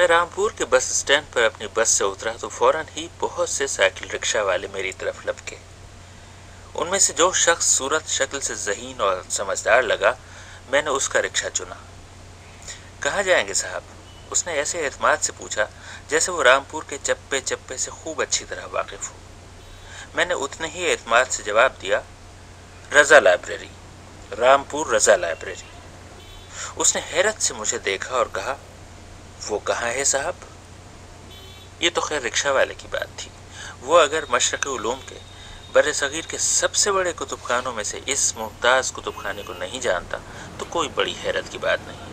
میں رامپور کے bus stand پر اپنی بس سے اترا تو فوراً ہی بہت سے سائیکل رکشہ والے میری طرف لپکے۔ ان میں سے جو شخص صورت شکل سے ذہین اور سمجھدار لگا، میں نے اس کا رکشہ چنا۔ کہاں جائیں گے صاحب؟ اس نے ایسے اعتماد سے پوچھا جیسے وہ رامپور کے چپے چپے سے خوب اچھی طرح واقف ہو۔ میں نے اتنے ہی اعتماد سے جواب دیا، رضا لائبریری، رامپور رضا لائبریری۔ اس نے حیرت سے مجھے دیکھا اور کہا وہ کہاں ہے صاحب؟ یہ تو خیر رکشہ والے کی بات تھی۔ وہ اگر مشرق علوم کے بر صغیر کے سب سے بڑے کتب خانوں میں سے اس ممتاز کتب خانے کو نہیں جانتا، تو کوئی بڑی حیرت کی بات نہیں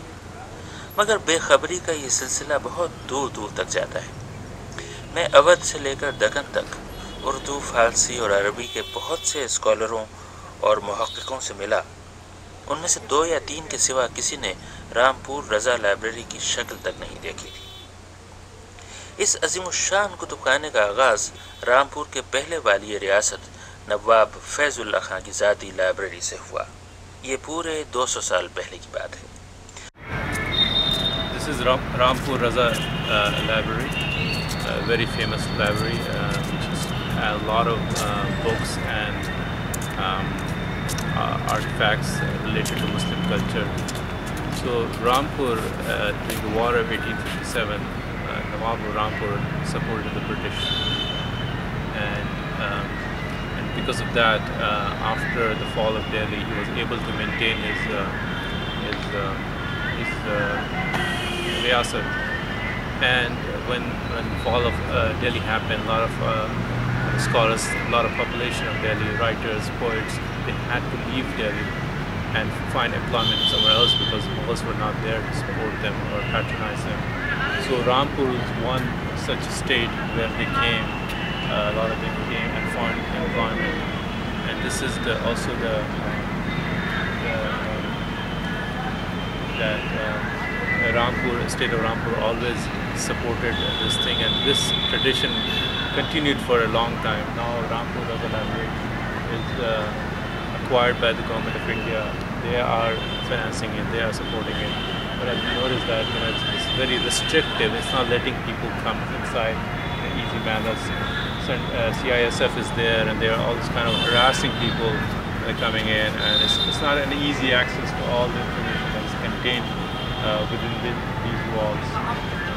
مگر بے خبری کا یہ سلسلہ بہت دور دور تک جاتا ہے۔ میں اودھ سے لے کر دکن تک اردو، فارسی اور عربی کے بہت سے اسکالروں اور محققوں سے ملا۔ ان میں سے دو یا تین کے سوا کسی نے رامپور رضا لائبریری کی شکل تک نہیں دیکھی تھی۔ اس عظیم الشان کتب خانے کا آغاز رامپور کے پہلے والی ریاست نواب فیض اللہ خان کی ذاتی لائبریری سے ہوا۔ یہ پورے دو سو سال پہلے کی بات ہے۔ This is Ram, Rampur Raza uh, Library, a very famous library, uh, which has a lot of uh, books and uh, artifacts related to Muslim culture. So Rampur, uh, during the War of 1857, uh, Nawab of Rampur supported the British, and um, and because of that, uh, after the fall of Delhi, he was able to maintain his his his riyasat. And when when the fall of Delhi happened, a lot of scholars, a lot of population of Delhi, writers, poets, they had to leave Delhi and find employment somewhere else because the Mughals were not there to support them or patronize them. So Rampur is one such state where they came, uh, a lot of them came and found employment. And this is the also the, the that uh, Rampur, state of Rampur always supported this thing and this tradition continued for a long time. Now Rampur Library is uh, acquired by the government of India. They are financing it, they are supporting it. But I've noticed that you know, it's, it's very restrictive. It's not letting people come inside in easy manners. So, uh, CISF is there and they're all always kind of harassing people that are coming in and it's, it's not an easy access to all the information that's contained uh, within the, these walls.